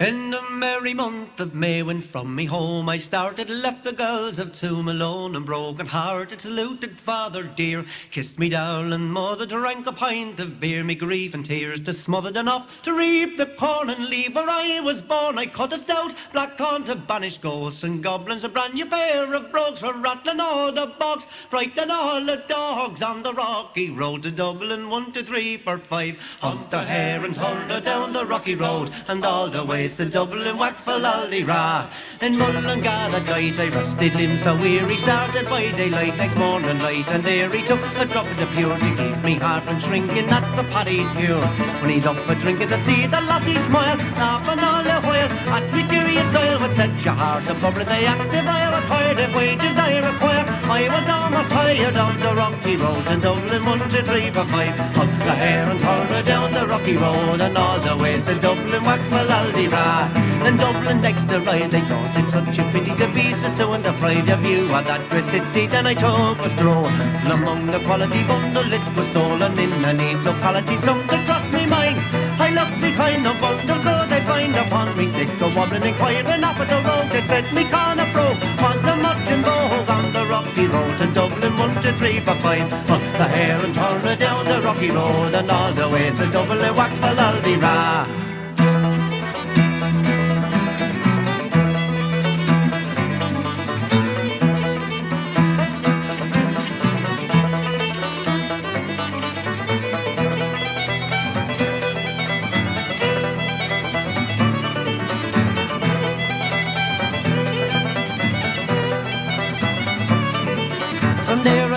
In the merry month of May, when from me home I started, left the girls of Tuam alone and broken hearted, saluted father dear, kissed me darling mother, drank a pint of beer, me grief and tears to smothered enough to reap the corn and leave where I was born. I cut a stout blackthorn to banish ghosts and goblins, a brand new pair of brogues for rattling all the bogs, frightening all the dogs on the rocky road to Dublin. One, two, three, four, five. Hunt the hare and thunder down the rocky road and all the way to Dublin, whack for Ra. In Mullingar that night I rested limbs so weary, started by daylight next morning light, and there he took a drop of the pure to keep me heart from shrinking. That's the paddy's cure. When he's up for drinking to see the lassie smile, laugh and all the while at me curious soil would set your heart a bubbling. They active I was hired if wages I require. I was my fire down the rocky road to Dublin, one, two, three, four, five. Up the hare and turn down the rocky road and all the way to Dublin, whack for Ra. And Dublin next to ride, they thought it such a pity to be so so in the pride of view of that great city. Then I took a stroll among the quality bundle it was stolen in a neat locality. Something crossed me mind. I looked behind the bundle, go they find upon me stick a wobbling inquiring off at the road. They said me corner broke, Two, three, four, five. Up the hare and turn down the rocky road and all the way to Dublin, whack for Ra.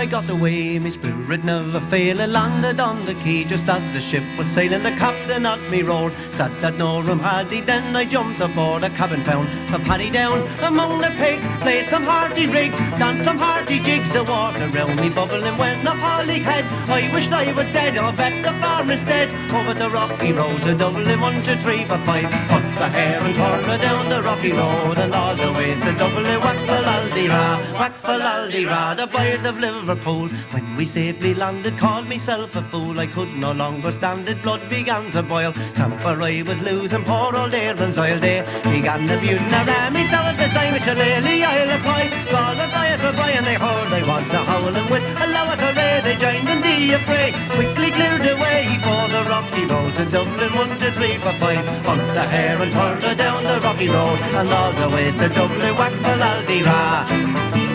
I got away, my spirit never failed. I landed on the quay just as the ship was sailing. The captain at me roared, said that no room had he. Then I jumped aboard a cabin, found a paddy down among the pigs. Played some hearty rigs, danced some hearty jigs. The water round me bubbling went up Holyhead. I wished I was dead, or bet the farm dead. Over the rocky road to Dublin, one, two, three, four, five. Put the hare and turn her down the rocky road, and all the ways to Dublin, whack for Aldira, whack for Aldira. The boys of Liverpool Liverpool. When we safely landed, called myself a fool. I could no longer stand it, blood began to boil. Temper I was losing, poor old Erin's oil day. Began abusing around me, so was the time it should really I'll apply. Call the riot for Brian, they heard they want to howling with a lower array. They joined in the affray, quickly cleared the way for the rocky road to Dublin, one, two, three, four, five. Hunt the hare and turned her down the rocky road, and all the way to Dublin, whack for Aldira.